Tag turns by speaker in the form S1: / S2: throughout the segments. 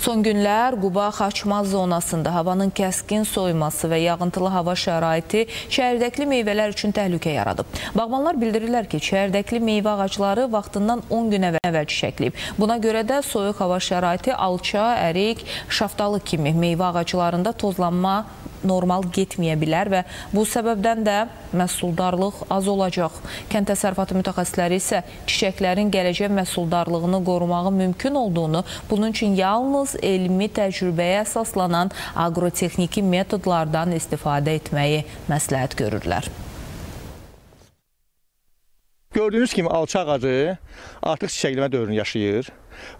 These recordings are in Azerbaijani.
S1: Son günlər Quba Xaçmaz zonasında havanın kəskin soyuması və yağıntılı hava şəraiti şəhərdəkli meyvələr üçün təhlükə yaradıb. Bağbanlar bildirirlər ki, şəhərdəkli meyvə ağacları vaxtından 10 gün əvvəl çiçəkləyib. Buna görə də soyuq hava şəraiti alça, ərik, şaftalı kimi meyvə ağaclarında tozlanma normal getməyə bilər və bu səbəbdən də məhsuldarlıq az olacaq. Kənd təsərrüfatı mütəxəssisləri isə çiçəklərin gələcək məhsuldarlığını qorumağı mümkün olduğunu, bunun üçün yalnız elmi təcrübəyə əsaslanan agrotexniki metodlardan istifadə etməyi məsləhət görürlər.
S2: Gördüyünüz kimi alça ağacı artıq çiçəkləmə dövrünü yaşayır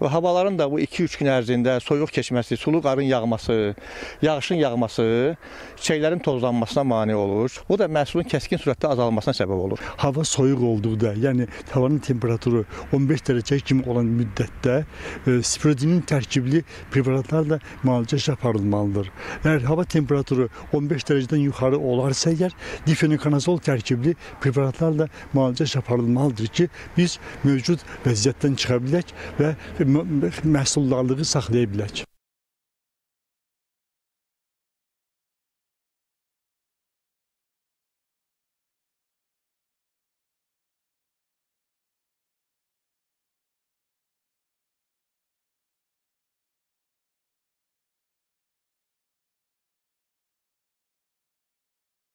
S2: və havaların da bu 2-3 gün ərzində soyuq keçməsi, sulu qarın yağması, yağışın yağması çiçəklərin tozlanmasına mane olur. Bu da məhsulun kəskin sürətdə azalmasına səbəb olur.
S3: Hava soyuq olduqda, yəni havanın temperaturu 15 dərəcə kimi olan müddətdə e, spirodinin tərkibli preparatlarla müalicə aparılmalıdır. Əgər hava temperaturu 15 dərəcədən yuxarı olarsa əgər difenokonazol tərkibli preparatlarla müalicə aparılmalıdır ki, biz mövcud vəziyyətdən çıxa bilək və məhsuldarlığı saxlaya bilək.